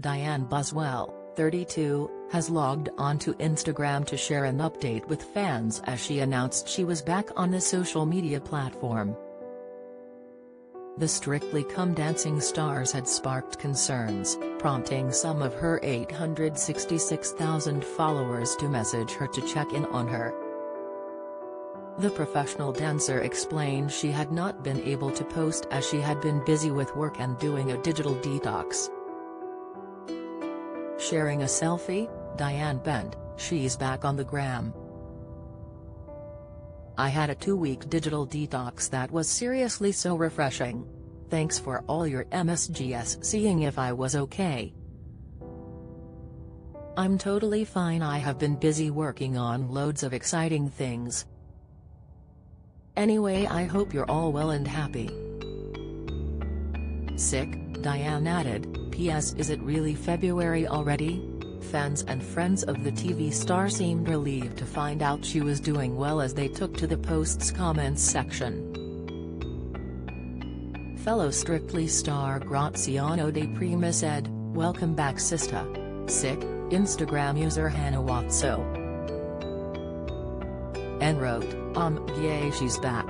Dianne Buswell, 32, has logged onto Instagram to share an update with fans as she announced she was back on the social media platform. The Strictly Come Dancing stars had sparked concerns, prompting some of her 866,000 followers to message her to check in on her. The professional dancer explained she had not been able to post as she had been busy with work and doing a digital detox. Sharing a selfie, Dianne Bend, she's back on the gram. I had a two-week digital detox that was seriously so refreshing. Thanks for all your MSGs seeing if I was okay. I'm totally fine I have been busy working on loads of exciting things. Anyway I hope you're all well and happy. Sick, Dianne added, P.S. Is it really February already? Fans and friends of the TV star seemed relieved to find out she was doing well as they took to the post's comments section. Fellow Strictly star Graziano Di Prima said, Welcome back Sista. Sick, Instagram user Hannah Watso. And wrote, um, yay she's back.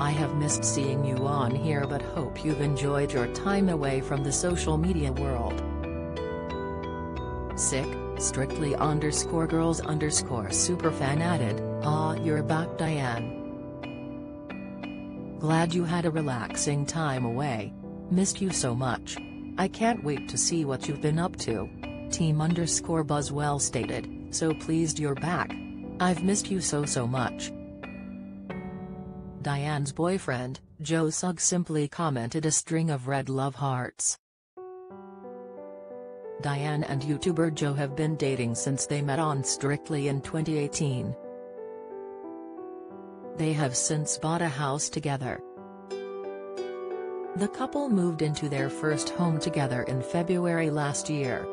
I have missed seeing you on here but hope you've enjoyed your time away from the social media world. Sick, strictly underscore girls underscore superfan added, ah you're back Dianne. Glad you had a relaxing time away. Missed you so much. I can't wait to see what you've been up to. Team underscore Buswell stated, so pleased you're back. I've missed you so so much. Dianne's boyfriend, Joe Sugg simply commented a string of red love hearts. Diane and YouTuber Joe have been dating since they met on Strictly in 2018. They have since bought a house together. The couple moved into their first home together in February last year.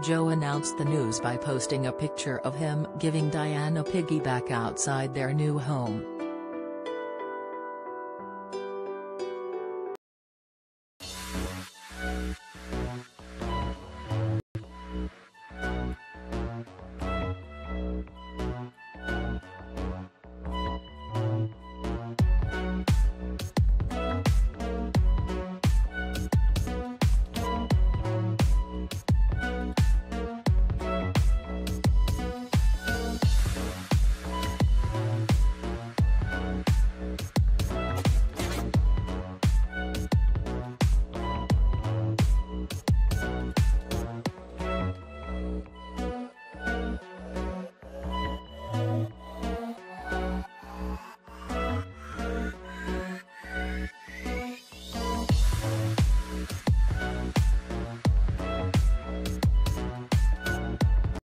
Joe announced the news by posting a picture of him giving Dianne a piggyback outside their new home.